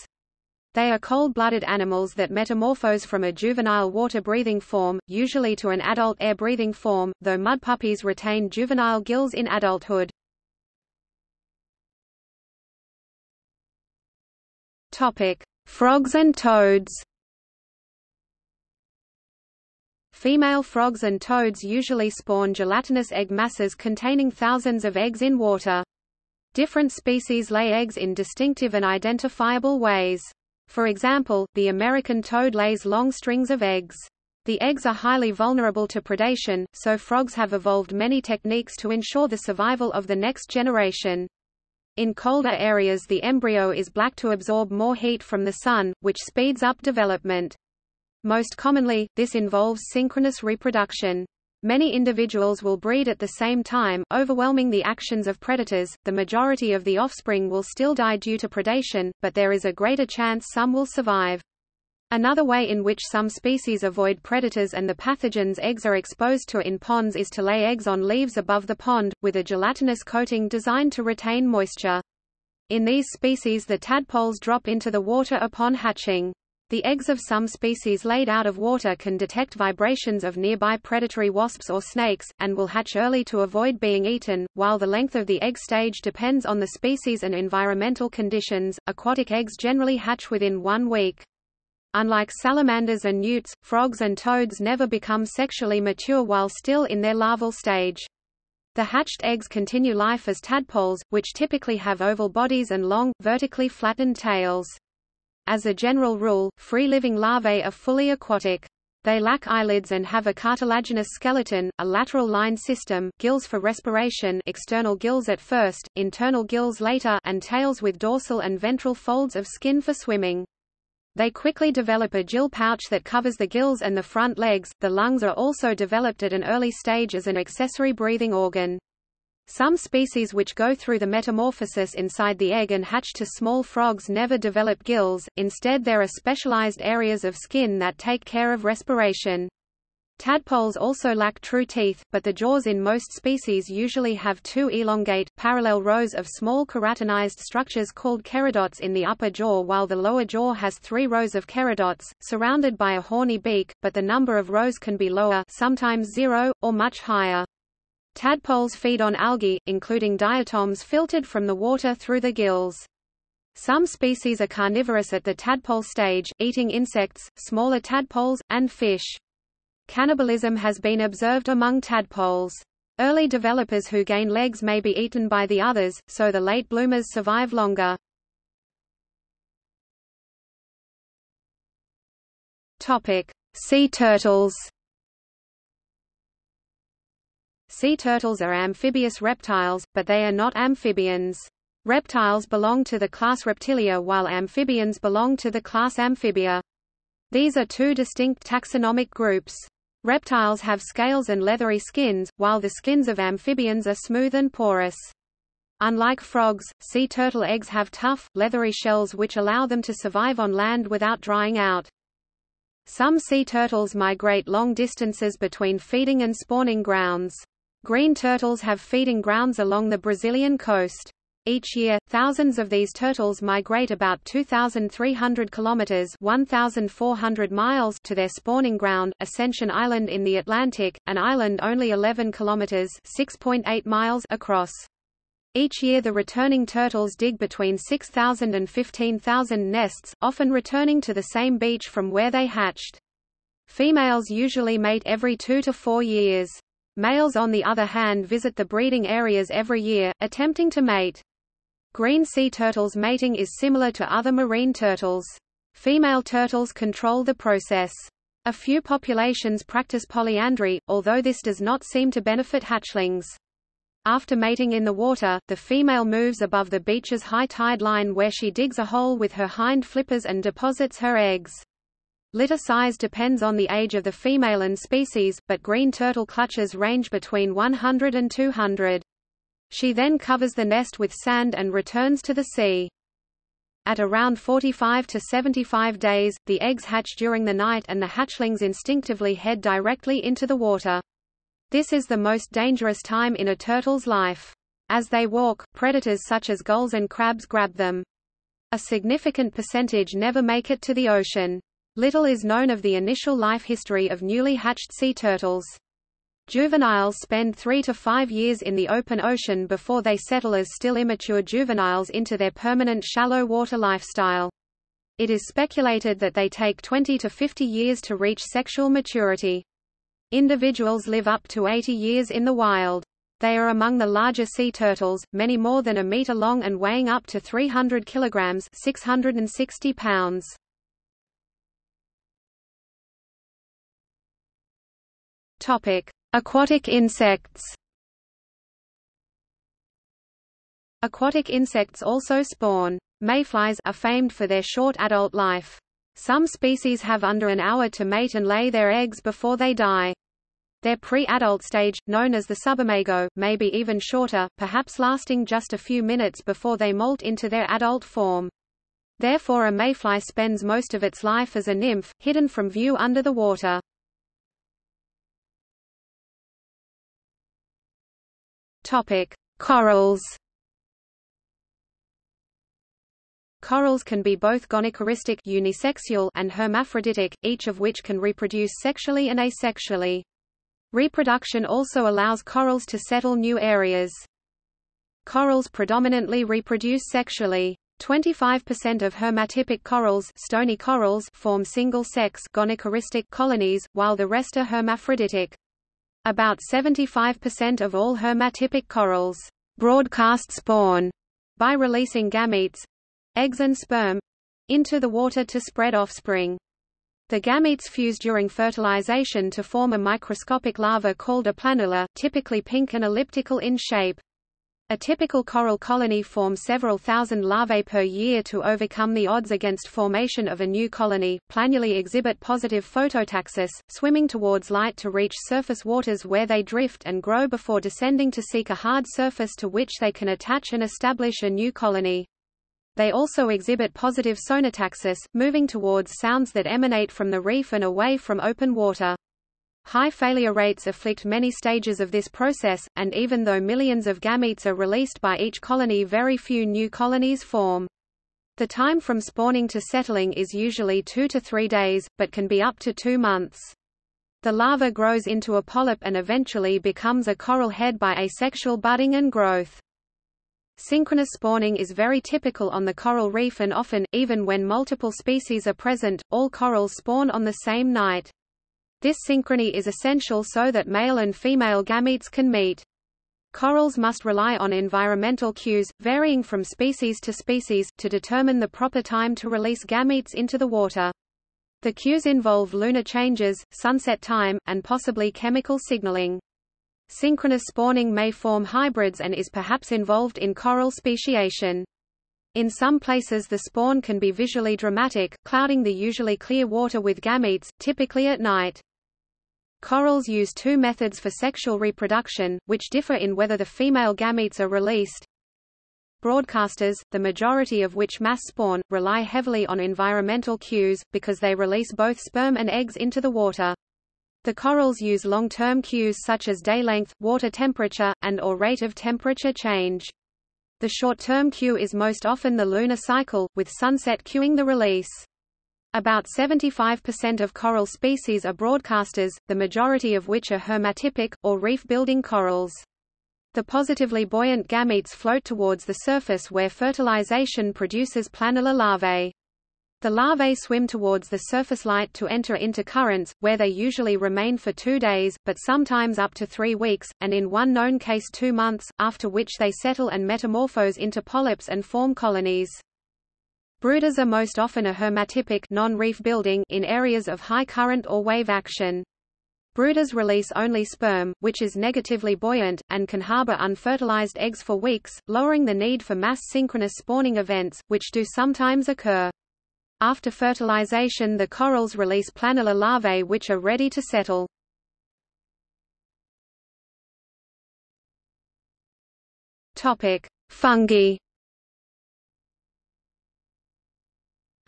They are cold-blooded animals that metamorphose from a juvenile water-breathing form, usually to an adult air-breathing form, though mud puppies retain juvenile gills in adulthood. Topic: Frogs and toads. Female frogs and toads usually spawn gelatinous egg masses containing thousands of eggs in water. Different species lay eggs in distinctive and identifiable ways. For example, the American toad lays long strings of eggs. The eggs are highly vulnerable to predation, so frogs have evolved many techniques to ensure the survival of the next generation. In colder areas the embryo is black to absorb more heat from the sun, which speeds up development. Most commonly, this involves synchronous reproduction. Many individuals will breed at the same time, overwhelming the actions of predators. The majority of the offspring will still die due to predation, but there is a greater chance some will survive. Another way in which some species avoid predators and the pathogens eggs are exposed to in ponds is to lay eggs on leaves above the pond, with a gelatinous coating designed to retain moisture. In these species the tadpoles drop into the water upon hatching. The eggs of some species laid out of water can detect vibrations of nearby predatory wasps or snakes, and will hatch early to avoid being eaten. While the length of the egg stage depends on the species and environmental conditions, aquatic eggs generally hatch within one week. Unlike salamanders and newts, frogs and toads never become sexually mature while still in their larval stage. The hatched eggs continue life as tadpoles, which typically have oval bodies and long, vertically flattened tails. As a general rule, free-living larvae are fully aquatic. They lack eyelids and have a cartilaginous skeleton, a lateral line system, gills for respiration external gills at first, internal gills later and tails with dorsal and ventral folds of skin for swimming. They quickly develop a gill pouch that covers the gills and the front legs. The lungs are also developed at an early stage as an accessory breathing organ. Some species which go through the metamorphosis inside the egg and hatch to small frogs never develop gills, instead there are specialized areas of skin that take care of respiration. Tadpoles also lack true teeth, but the jaws in most species usually have two elongate, parallel rows of small keratinized structures called keradonts in the upper jaw while the lower jaw has three rows of keradonts, surrounded by a horny beak, but the number of rows can be lower sometimes zero, or much higher. Tadpoles feed on algae, including diatoms filtered from the water through the gills. Some species are carnivorous at the tadpole stage, eating insects, smaller tadpoles, and fish. Cannibalism has been observed among tadpoles. Early developers who gain legs may be eaten by the others, so the late bloomers survive longer. Topic: Sea turtles. Sea turtles are amphibious reptiles, but they are not amphibians. Reptiles belong to the class Reptilia while amphibians belong to the class Amphibia. These are two distinct taxonomic groups. Reptiles have scales and leathery skins, while the skins of amphibians are smooth and porous. Unlike frogs, sea turtle eggs have tough, leathery shells which allow them to survive on land without drying out. Some sea turtles migrate long distances between feeding and spawning grounds. Green turtles have feeding grounds along the Brazilian coast. Each year, thousands of these turtles migrate about 2,300 kilometers (1,400 miles) to their spawning ground, Ascension Island in the Atlantic, an island only 11 kilometers (6.8 miles) across. Each year the returning turtles dig between 6,000 and 15,000 nests, often returning to the same beach from where they hatched. Females usually mate every two to four years. Males on the other hand visit the breeding areas every year, attempting to mate. Green sea turtles mating is similar to other marine turtles. Female turtles control the process. A few populations practice polyandry, although this does not seem to benefit hatchlings. After mating in the water, the female moves above the beach's high tide line where she digs a hole with her hind flippers and deposits her eggs. Litter size depends on the age of the female and species, but green turtle clutches range between 100 and 200. She then covers the nest with sand and returns to the sea. At around 45 to 75 days, the eggs hatch during the night and the hatchlings instinctively head directly into the water. This is the most dangerous time in a turtle's life. As they walk, predators such as gulls and crabs grab them. A significant percentage never make it to the ocean. Little is known of the initial life history of newly hatched sea turtles. Juveniles spend three to five years in the open ocean before they settle as still immature juveniles into their permanent shallow water lifestyle. It is speculated that they take 20 to 50 years to reach sexual maturity. Individuals live up to 80 years in the wild. They are among the larger sea turtles, many more than a meter long and weighing up to 300 kilograms 660 pounds. Topic: Aquatic insects. Aquatic insects also spawn. Mayflies are famed for their short adult life. Some species have under an hour to mate and lay their eggs before they die. Their pre-adult stage, known as the subimago, may be even shorter, perhaps lasting just a few minutes before they molt into their adult form. Therefore a mayfly spends most of its life as a nymph, hidden from view under the water. Topic: Corals. Corals can be both gonochoristic unisexual and hermaphroditic, each of which can reproduce sexually and asexually. Reproduction also allows corals to settle new areas. Corals predominantly reproduce sexually. 25% of hermatypic corals, stony corals form single-sex gonochoristic colonies, while the rest are hermaphroditic. About 75% of all hermatypic corals broadcast spawn by releasing gametes eggs and sperm into the water to spread offspring. The gametes fuse during fertilization to form a microscopic larva called a planula, typically pink and elliptical in shape. A typical coral colony forms several thousand larvae per year to overcome the odds against formation of a new colony. Planulae exhibit positive phototaxis, swimming towards light to reach surface waters where they drift and grow before descending to seek a hard surface to which they can attach and establish a new colony. They also exhibit positive sonotaxis, moving towards sounds that emanate from the reef and away from open water. High failure rates afflict many stages of this process, and even though millions of gametes are released by each colony very few new colonies form. The time from spawning to settling is usually two to three days, but can be up to two months. The larva grows into a polyp and eventually becomes a coral head by asexual budding and growth. Synchronous spawning is very typical on the coral reef and often, even when multiple species are present, all corals spawn on the same night. This synchrony is essential so that male and female gametes can meet. Corals must rely on environmental cues, varying from species to species, to determine the proper time to release gametes into the water. The cues involve lunar changes, sunset time, and possibly chemical signaling. Synchronous spawning may form hybrids and is perhaps involved in coral speciation. In some places the spawn can be visually dramatic, clouding the usually clear water with gametes, typically at night. Corals use two methods for sexual reproduction, which differ in whether the female gametes are released. Broadcasters, the majority of which mass spawn, rely heavily on environmental cues, because they release both sperm and eggs into the water. The corals use long-term cues such as day length, water temperature, and or rate of temperature change. The short-term cue is most often the lunar cycle, with sunset cueing the release. About 75% of coral species are broadcasters, the majority of which are hermatypic, or reef-building corals. The positively buoyant gametes float towards the surface where fertilization produces planula larvae. The larvae swim towards the surface light to enter into currents, where they usually remain for two days, but sometimes up to three weeks, and in one known case two months, after which they settle and metamorphose into polyps and form colonies. Brooders are most often ahermatypic non-reef building in areas of high current or wave action. Brooders release only sperm, which is negatively buoyant, and can harbor unfertilized eggs for weeks, lowering the need for mass synchronous spawning events, which do sometimes occur. After fertilization the corals release planular larvae which are ready to settle. Fungi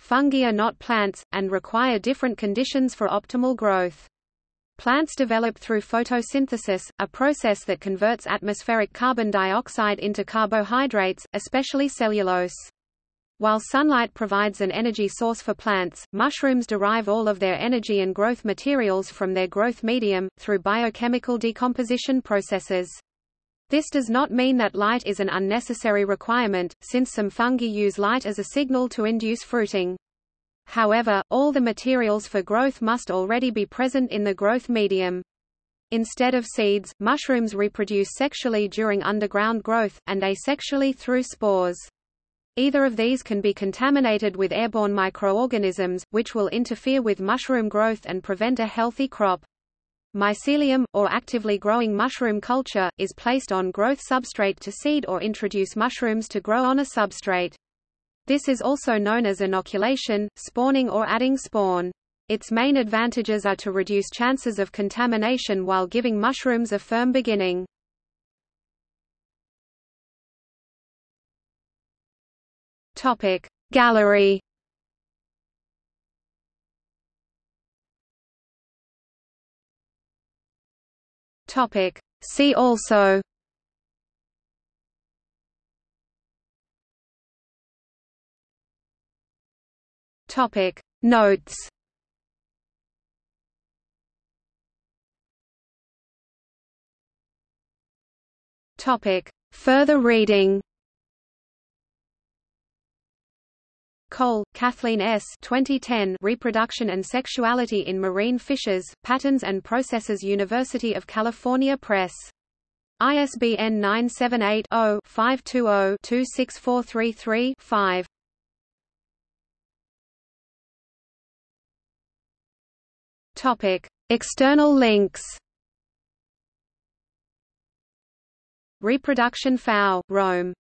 Fungi are not plants, and require different conditions for optimal growth. Plants develop through photosynthesis, a process that converts atmospheric carbon dioxide into carbohydrates, especially cellulose. While sunlight provides an energy source for plants, mushrooms derive all of their energy and growth materials from their growth medium, through biochemical decomposition processes. This does not mean that light is an unnecessary requirement, since some fungi use light as a signal to induce fruiting. However, all the materials for growth must already be present in the growth medium. Instead of seeds, mushrooms reproduce sexually during underground growth, and asexually through spores. Either of these can be contaminated with airborne microorganisms, which will interfere with mushroom growth and prevent a healthy crop. Mycelium, or actively growing mushroom culture, is placed on growth substrate to seed or introduce mushrooms to grow on a substrate. This is also known as inoculation, spawning or adding spawn. Its main advantages are to reduce chances of contamination while giving mushrooms a firm beginning. Gallery Topic. See also. Topic. Notes. Topic. Further reading Cole, Kathleen S. 2010 Reproduction and Sexuality in Marine Fishes, Patterns and Processes University of California Press. ISBN 978-0-520-26433-5. Topic: External links. Reproduction FAO, Rome